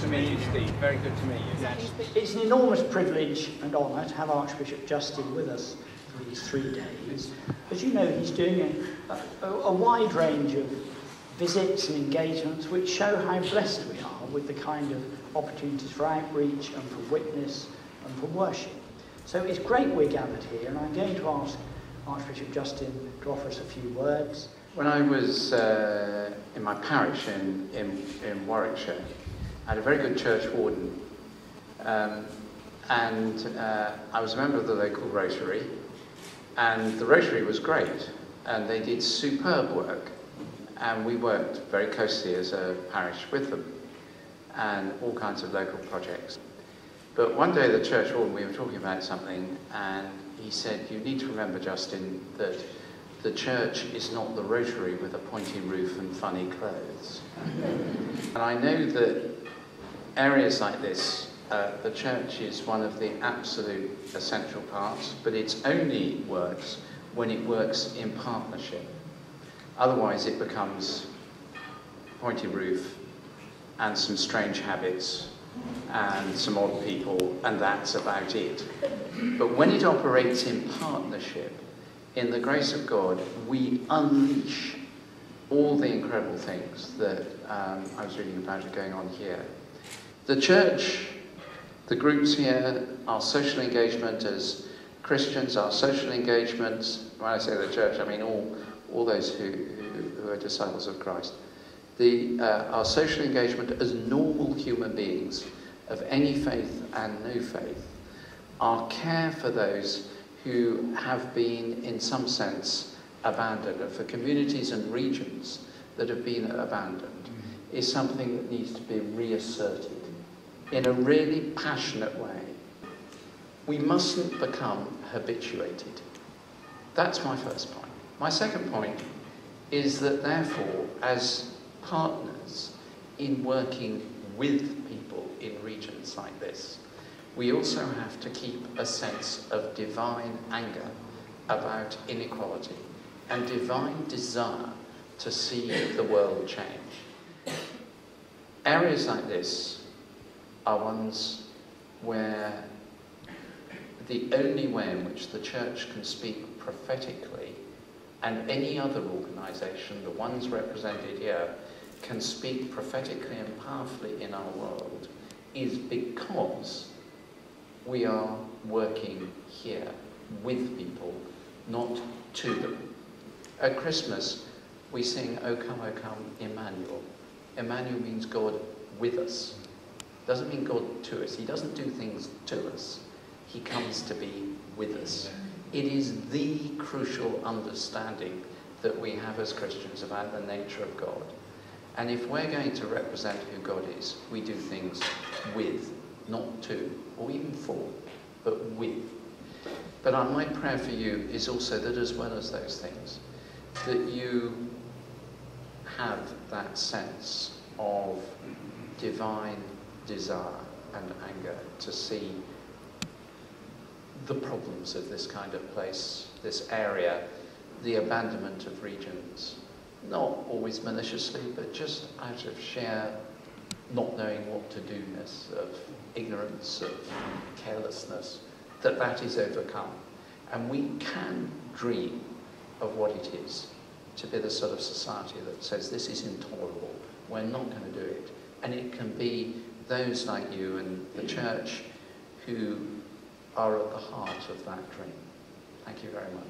to meet you, Steve. Very good to meet you. It's an enormous privilege and honour to have Archbishop Justin with us for these three days. As you know, he's doing a, a, a wide range of visits and engagements which show how blessed we are with the kind of opportunities for outreach and for witness and for worship. So it's great we're gathered here, and I'm going to ask Archbishop Justin to offer us a few words. When I was uh, in my parish in, in, in Warwickshire, I had a very good church warden. Um, and uh, I was a member of the local Rotary, and the Rotary was great, and they did superb work. And we worked very closely as a parish with them, and all kinds of local projects. But one day, the church warden, we were talking about something, and he said, You need to remember, Justin, that the church is not the Rotary with a pointy roof and funny clothes. and I know that areas like this, uh, the church is one of the absolute essential parts, but it only works when it works in partnership. Otherwise, it becomes pointy roof and some strange habits and some odd people, and that's about it. But when it operates in partnership, in the grace of God, we unleash all the incredible things that um, I was reading about are going on here. The church, the groups here, our social engagement as Christians, our social engagement, when I say the church, I mean all, all those who, who, who are disciples of Christ. The, uh, our social engagement as normal human beings of any faith and no faith, our care for those who have been, in some sense, abandoned, and for communities and regions that have been abandoned, mm. is something that needs to be reasserted in a really passionate way. We mustn't become habituated. That's my first point. My second point is that, therefore, as partners in working with people in regions like this, we also have to keep a sense of divine anger about inequality and divine desire to see the world change. Areas like this are ones where the only way in which the church can speak prophetically and any other organisation, the ones represented here, can speak prophetically and powerfully in our world is because we are working here with people, not to them. At Christmas, we sing, O come, O come, Emmanuel. Emmanuel means God with us. Doesn't mean God to us. He doesn't do things to us. He comes to be with us. It is the crucial understanding that we have as Christians about the nature of God. And if we're going to represent who God is, we do things with, not to, or even for, but with. But my prayer for you is also that as well as those things, that you have that sense of divine desire and anger to see the problems of this kind of place, this area, the abandonment of regions, not always maliciously, but just out of sheer not knowing what to do-ness, of ignorance, of carelessness, that that is overcome. And we can dream of what it is to be the sort of society that says this is intolerable, we're not going to do it. And it can be those like you and the church who are at the heart of that dream. Thank you very much.